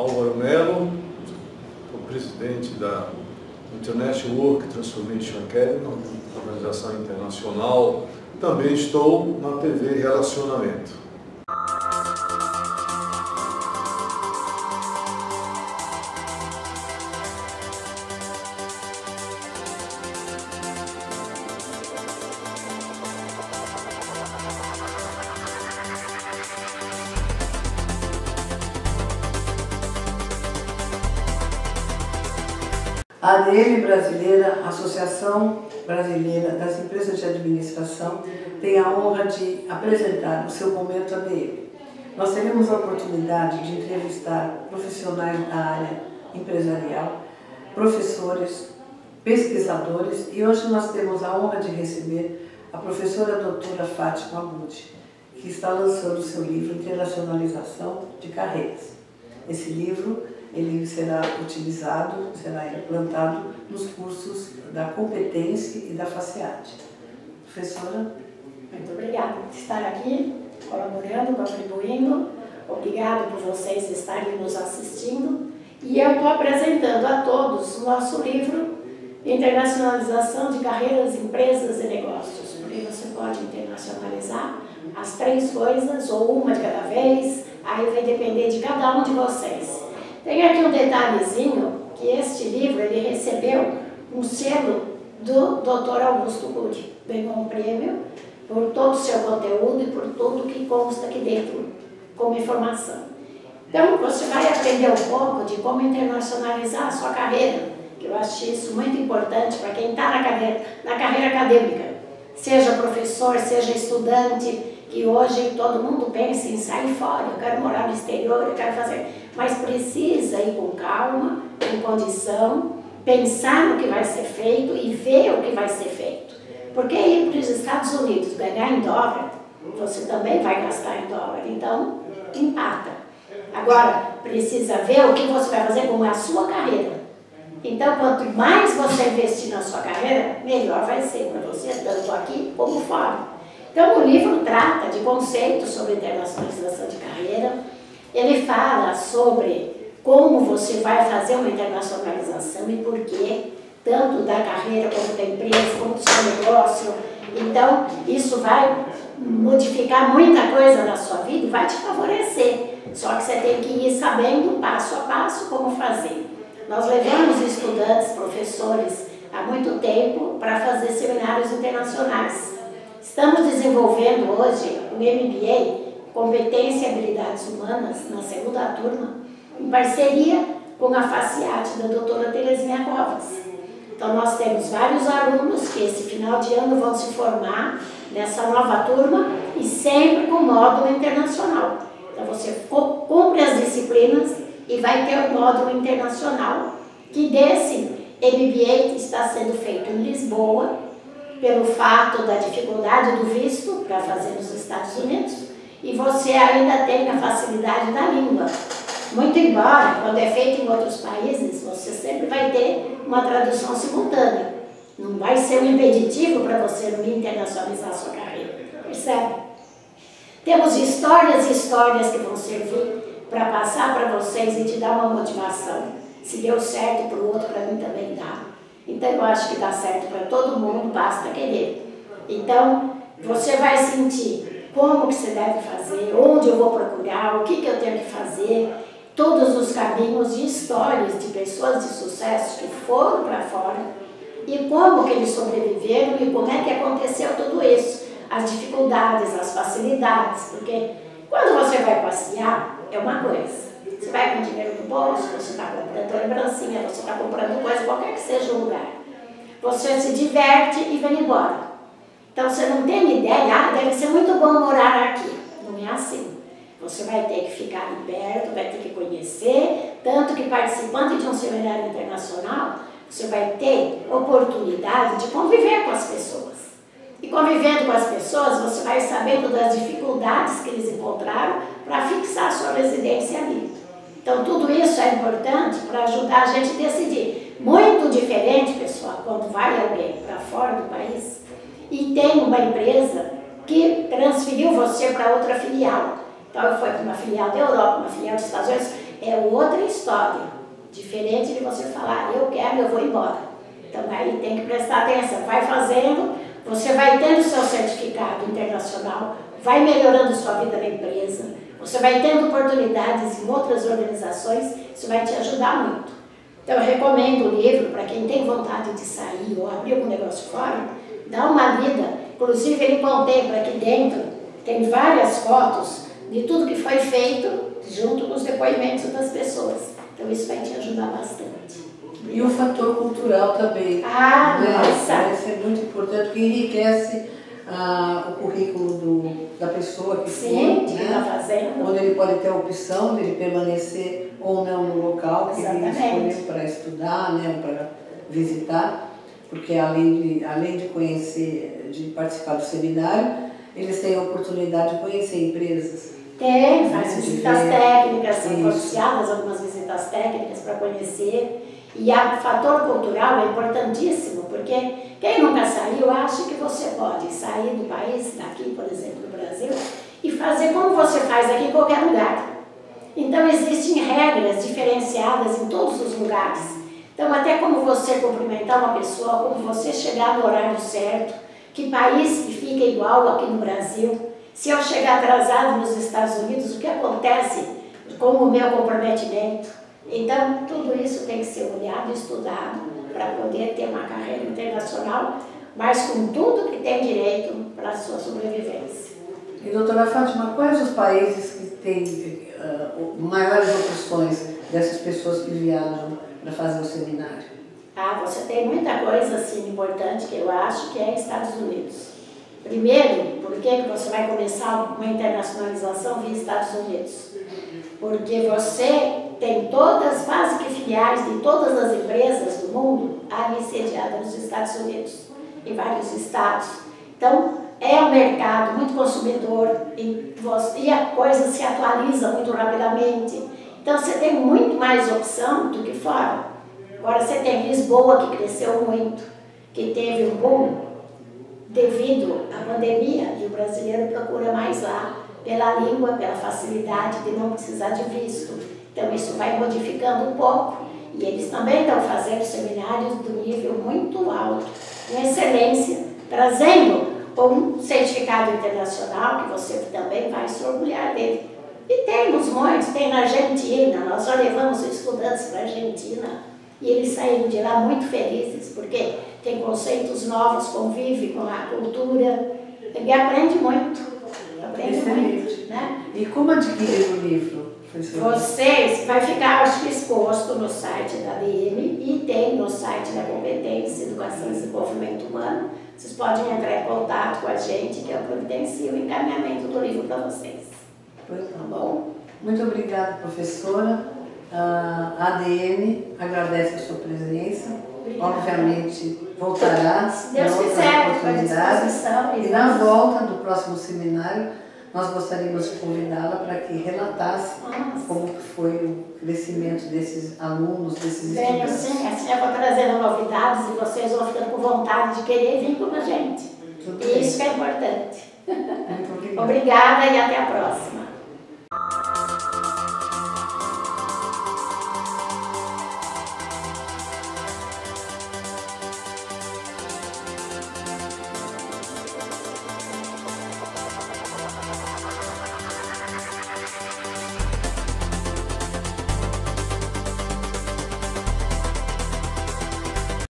Álvaro Melo, sou presidente da International Work Transformation Academy, uma organização internacional. Também estou na TV Relacionamento. ADM Brasileira, Associação Brasileira das Empresas de Administração, tem a honra de apresentar o seu momento ADM. Nós teremos a oportunidade de entrevistar profissionais da área empresarial, professores, pesquisadores e hoje nós temos a honra de receber a professora doutora Fátima Abud, que está lançando o seu livro Internacionalização de Carreiras. Esse livro ele será utilizado, será implantado nos cursos da competência e da faciade. Professora? Muito obrigada por estar aqui, colaborando, contribuindo. Obrigado por vocês estarem nos assistindo. E eu estou apresentando a todos o nosso livro Internacionalização de Carreiras, Empresas e Negócios. Porque você pode internacionalizar as três coisas, ou uma de cada vez, aí vai depender de cada um de vocês. Tem aqui um detalhezinho, que este livro ele recebeu um selo do Dr. Augusto Cury. Ganhou um prêmio por todo o seu conteúdo e por tudo que consta aqui dentro como informação. Então, você vai aprender um pouco de como internacionalizar a sua carreira, que eu acho isso muito importante para quem está na, na carreira acadêmica, seja professor, seja estudante, que hoje todo mundo pensa em sair fora, eu quero morar no exterior, eu quero fazer, mas precisa ir com calma, com condição, pensar no que vai ser feito e ver o que vai ser feito. Porque ir para os Estados Unidos ganhar em dólar, você também vai gastar em dólar, então empata. Agora, precisa ver o que você vai fazer com a sua carreira. Então, quanto mais você investir na sua carreira, melhor vai ser para você, tanto aqui como fora. Então, o livro trata de conceitos sobre internacionalização de carreira, ele fala sobre como você vai fazer uma internacionalização e por quê, tanto da carreira como da empresa, como do seu negócio. Então, isso vai modificar muita coisa na sua vida e vai te favorecer. Só que você tem que ir sabendo passo a passo como fazer. Nós levamos estudantes, professores, há muito tempo para fazer seminários internacionais. Estamos desenvolvendo hoje o MBA, Competência e Habilidades Humanas, na segunda turma, em parceria com a FACIAT da doutora Terezinha Covas. Então, nós temos vários alunos que esse final de ano vão se formar nessa nova turma e sempre com módulo internacional. Então, você cumpre as disciplinas e vai ter o módulo internacional, que desse MBA está sendo feito em Lisboa, pelo fato da dificuldade do visto para fazer nos Estados Unidos e você ainda tem a facilidade da língua. Muito embora, quando é feito em outros países, você sempre vai ter uma tradução simultânea. Não vai ser um impeditivo para você não internacionalizar a sua carreira. Percebe? Temos histórias e histórias que vão servir para passar para vocês e te dar uma motivação. Se deu certo para o outro, para mim também dá. Então eu acho que dá certo para todo mundo, basta querer. Então você vai sentir como que você deve fazer, onde eu vou procurar, o que, que eu tenho que fazer, todos os caminhos e histórias de pessoas de sucesso que foram para fora e como que eles sobreviveram e como é que aconteceu tudo isso, as dificuldades, as facilidades, porque quando você vai passear é uma coisa, você vai com dinheiro bolso, você está comprando lembrancinha, você está comprando coisa, qualquer que seja o lugar. Você se diverte e vem embora. Então você não tem ideia, ah, deve ser muito bom morar aqui. Não é assim. Você vai ter que ficar ali perto, vai ter que conhecer, tanto que participante de um seminário internacional, você vai ter oportunidade de conviver com as pessoas. E convivendo com as pessoas, você vai sabendo das dificuldades que eles encontraram para fixar sua residência ali. Então, tudo isso é importante para ajudar a gente a decidir. Muito diferente, pessoal, quando vai alguém para fora do país e tem uma empresa que transferiu você para outra filial. Então, eu fui para uma filial da Europa, uma filial dos Estados Unidos, é outra história. Diferente de você falar, eu quero, eu vou embora. Então aí tem que prestar atenção. Vai fazendo, você vai tendo seu certificado internacional, vai melhorando sua vida na empresa, você vai tendo oportunidades em outras organizações, isso vai te ajudar muito. Então eu recomendo o livro para quem tem vontade de sair ou abrir algum negócio fora, dá uma lida. Inclusive ele contempla aqui dentro, tem várias fotos de tudo que foi feito junto com os depoimentos das pessoas. Então isso vai te ajudar bastante. E o fator cultural também. Ah, né? nossa! Isso é muito importante, porque enriquece ah, o currículo do, da pessoa que Sim, que né? está fazendo. Onde ele pode ter a opção de ele permanecer ou não no local que ele Exatamente. escolheu para estudar, né, para visitar, porque além de, além de conhecer, de participar do seminário, eles têm a oportunidade de conhecer empresas. Tem, faz Né, visitas técnicas, são propiciadas algumas visitas técnicas para conhecer. E o fator cultural é importantíssimo, porque quem nunca saiu acha que você pode sair do país, daqui, por exemplo, do Brasil, e fazer como você faz aqui em qualquer lugar. Então existem regras diferenciadas em todos os lugares. Então até como você cumprimentar uma pessoa, como você chegar no horário certo, que país que fica igual aqui no Brasil. Se eu chegar atrasado nos Estados Unidos, o que acontece com o meu comprometimento? Então, tudo isso tem que ser olhado e estudado para poder ter uma carreira internacional, mas com tudo que tem direito para a sua sobrevivência. E doutora Fátima, quais os países que têm o- maiores opções dessas pessoas que viajam para fazer o seminário? Ah, você tem muita coisa assim importante que eu acho que é Estados Unidos. Primeiro, por que que você vai começar uma internacionalização via Estados Unidos? Porque você tem todas, quase que filiais de todas as empresas do mundo ali sediadas nos Estados Unidos, em vários estados. Então, é um mercado muito consumidor e, e a coisa se atualiza muito rapidamente. Então, você tem muito mais opção do que fora. Agora você tem Lisboa, que cresceu muito, que teve um boom devido à pandemia, e o brasileiro procura mais lá, pela língua, pela facilidade de não precisar de visto. Então isso vai modificando um pouco. E eles também estão fazendo seminários do nível muito alto, com excelência, trazendo um certificado internacional que você também vai se orgulhar dele. E temos muitos, tem na Argentina, nós já levamos estudantes para a Argentina e eles saíram de lá muito felizes, porque tem conceitos novos, convive com a cultura e aprende muito. Aprende muito, Excelente. né? E como adquirir o livro, professora? Vocês, vai ficar, acho que exposto no site da DM e tem no site da Competência, Educação e Desenvolvimento Humano. Vocês podem entrar em contato com a gente, que eu providencio o encaminhamento do livro para vocês. Pois Tá bom? Muito obrigada, professora. A ADM agradece a sua presença. Obrigada. Obviamente voltará Se Deus quiser, disposição. E na volta do próximo seminário, nós gostaríamos de convidá-la para que relatasse Nossa. como foi o crescimento desses alunos, desses Venho estudantes. sim, assim eu vou trazendo novidades e vocês vão ficando com vontade de querer vir com a gente. Tudo E bem. isso que é importante. Muito obrigada. Obrigada e até a próxima.